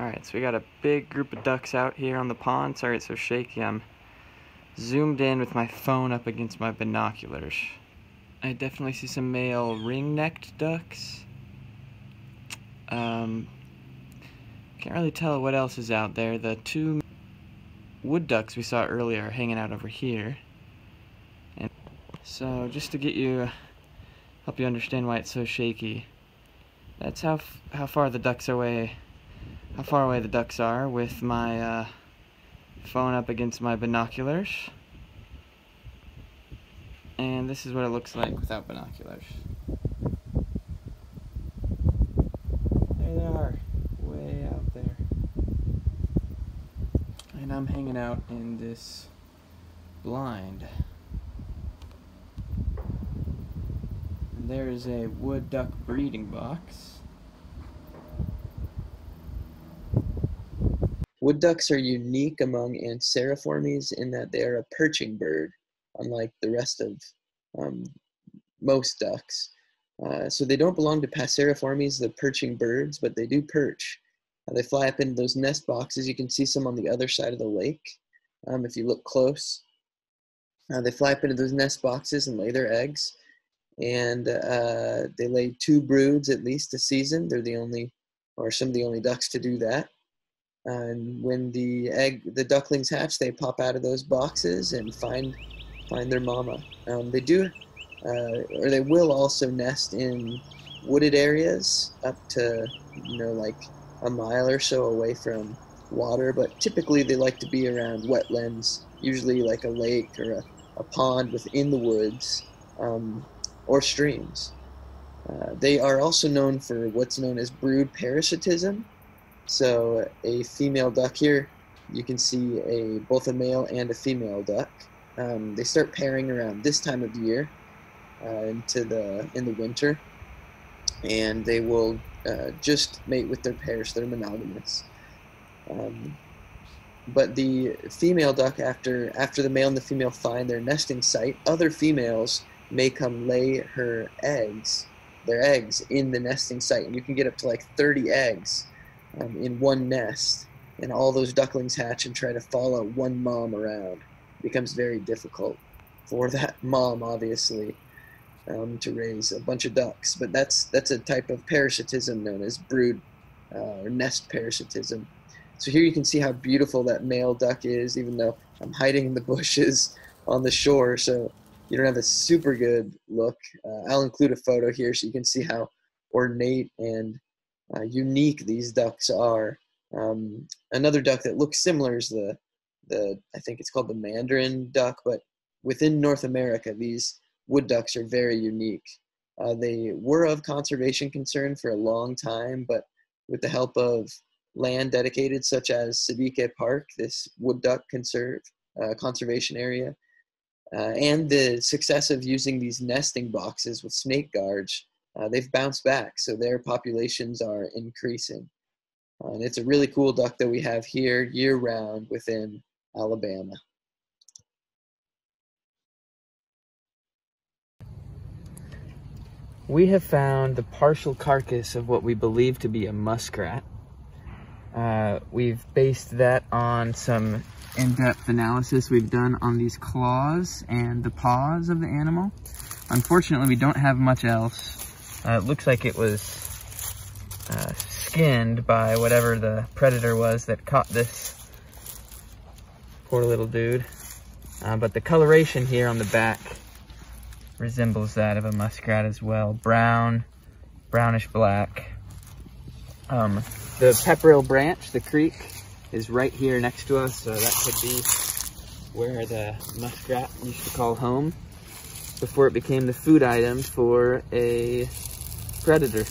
Alright, so we got a big group of ducks out here on the pond. Sorry it's so shaky. I'm zoomed in with my phone up against my binoculars. I definitely see some male ring-necked ducks. Um, can't really tell what else is out there. The two wood ducks we saw earlier are hanging out over here. And so just to get you, help you understand why it's so shaky, that's how how far the ducks are away how far away the ducks are with my uh, phone up against my binoculars. And this is what it looks like without binoculars. There they are, way out there. And I'm hanging out in this blind. And there is a wood duck breeding box. Wood ducks are unique among Anseriformes in that they are a perching bird, unlike the rest of um, most ducks. Uh, so they don't belong to Passeriformes, the perching birds, but they do perch. Uh, they fly up into those nest boxes. You can see some on the other side of the lake um, if you look close. Uh, they fly up into those nest boxes and lay their eggs. And uh, they lay two broods at least a season. They're the only, or some of the only ducks to do that and when the egg the ducklings hatch they pop out of those boxes and find find their mama. Um, they do uh, or they will also nest in wooded areas up to you know like a mile or so away from water but typically they like to be around wetlands usually like a lake or a, a pond within the woods um, or streams. Uh, they are also known for what's known as brood parasitism so a female duck here, you can see a both a male and a female duck. Um, they start pairing around this time of year uh, into the in the winter, and they will uh, just mate with their pairs. They're monogamous. Um, but the female duck, after after the male and the female find their nesting site, other females may come lay her eggs, their eggs in the nesting site, and you can get up to like 30 eggs um, in one nest, and all those ducklings hatch and try to follow one mom around. It becomes very difficult for that mom, obviously, um, to raise a bunch of ducks. But that's that's a type of parasitism known as brood uh, or nest parasitism. So here you can see how beautiful that male duck is, even though I'm hiding in the bushes on the shore, so you don't have a super good look. Uh, I'll include a photo here so you can see how ornate and uh, unique these ducks are. Um, another duck that looks similar is the, the, I think it's called the mandarin duck, but within North America, these wood ducks are very unique. Uh, they were of conservation concern for a long time, but with the help of land dedicated, such as Siddique Park, this wood duck conserve, uh, conservation area, uh, and the success of using these nesting boxes with snake guards, uh, they've bounced back, so their populations are increasing. Uh, and it's a really cool duck that we have here year round within Alabama. We have found the partial carcass of what we believe to be a muskrat. Uh, we've based that on some in-depth analysis we've done on these claws and the paws of the animal. Unfortunately, we don't have much else. Uh, it looks like it was uh, skinned by whatever the predator was that caught this poor little dude. Uh, but the coloration here on the back resembles that of a muskrat as well. Brown, brownish black. Um, the Pepperell Branch, the creek, is right here next to us, so that could be where the muskrat used to call home before it became the food item for a predator.